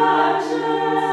Imagine.